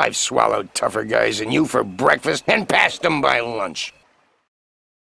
I've swallowed tougher guys than you for breakfast and passed them by lunch.